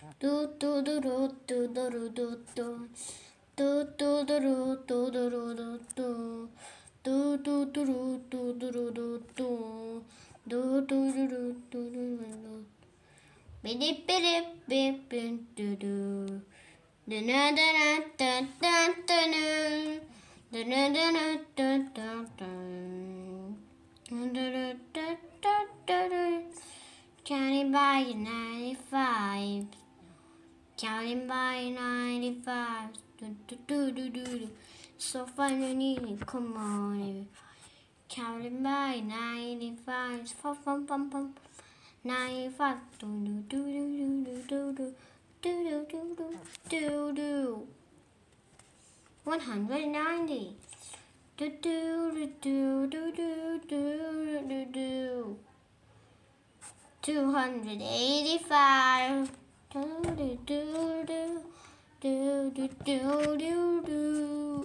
Do do do do do do do do do. Do do do do do do do do do. Do do do do do do do do do. Do do do do do do do do. Bidip bidip bip bip do do. Da da da da da da da. Da da da da da da da. Da da da da. Counting by 95. Counting by 95. Do, do, do, do, do, do. So fun and easy. Come on. everybody. Counting by 95. Fum, fum, fum, fum. 95. Do, do, do, do, do, do, do. Do, do, do, do, do, do. 190. Do, do, do, do, do, do, do, do, do. 285. Do, do, do. Do, do, do, do, do.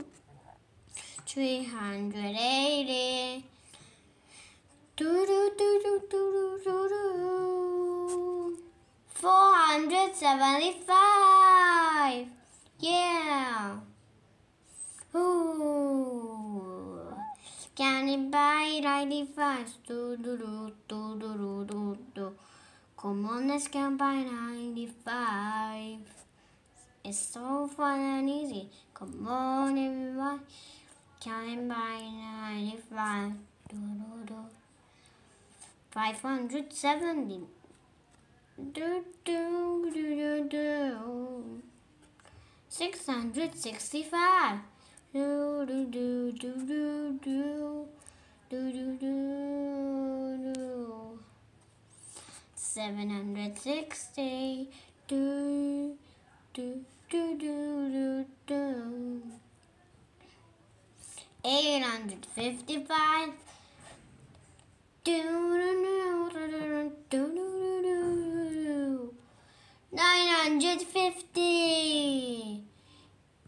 380. Do, do, do, do, do, do, do, do. 475. Yeah. Ooh. Counting by 95. Do, do, do, do, do, do, do, do. Come on, let's count by 95. It's so fun and easy. Come on, everyone. Counting by 95. Do, do, do. 570. Do, do, do, do, do. 665. Do, do, do, do, do, do. Do, do, do, do. 760. Do, do, do, do, do, do. 855. Do, do, do, do, do, do, do, do. 950.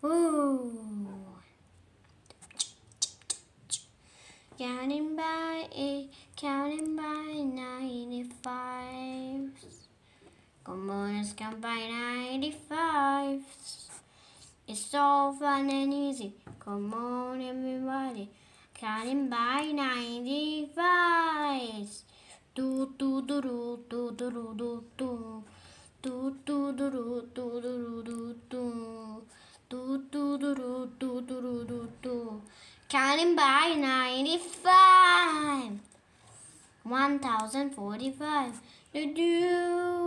Ooh. Counting by eight, counting by 95. Come on, let's count by 95. It's so fun and easy. Come on, everybody. Counting by 95. Do, do, do, do, do, do, do, do, do. Do, do, do, do, do, do, do, do, do. Do, do, do, do, do, do, do, do, do. Counting by 95. 1045. Do, do.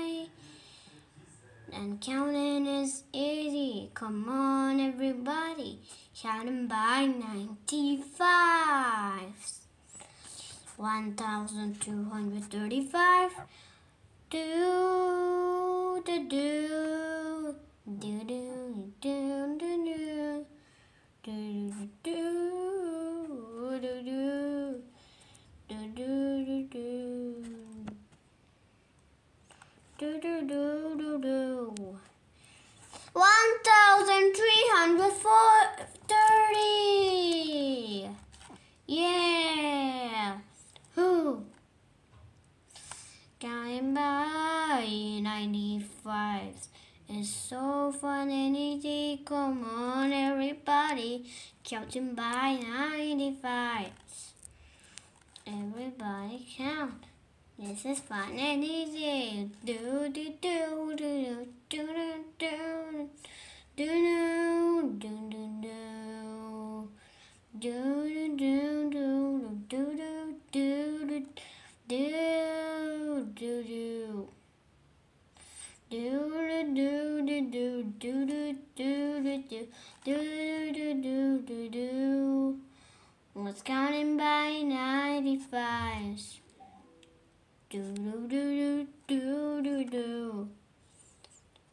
and counting is easy. Come on, everybody. Counting by ninety-five. One thousand two hundred thirty-five. Do do do do do do do do. Do do do do do do do do do do do do do do one thousand three hundred thirty yeah who counting by ninety five it's so fun and easy. Come on, everybody. Counting by 95. Everybody count. This is fun and easy. Do, do, do, do, do, do, do, do, do, do, do, do. Do, do, do, do, do, do, do, do, do, do, do. Do do do do do do do do do do do do do do. Let's counting by ninety five. Do do do do do do do.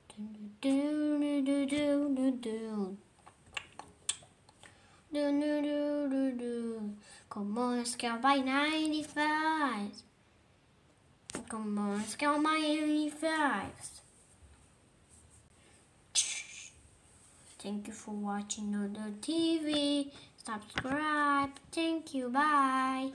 Do do do do do do. Do do do do do. Come on, let's go by 95. Come on, let's go by 95. Thank you for watching the TV. Subscribe. Thank you. Bye.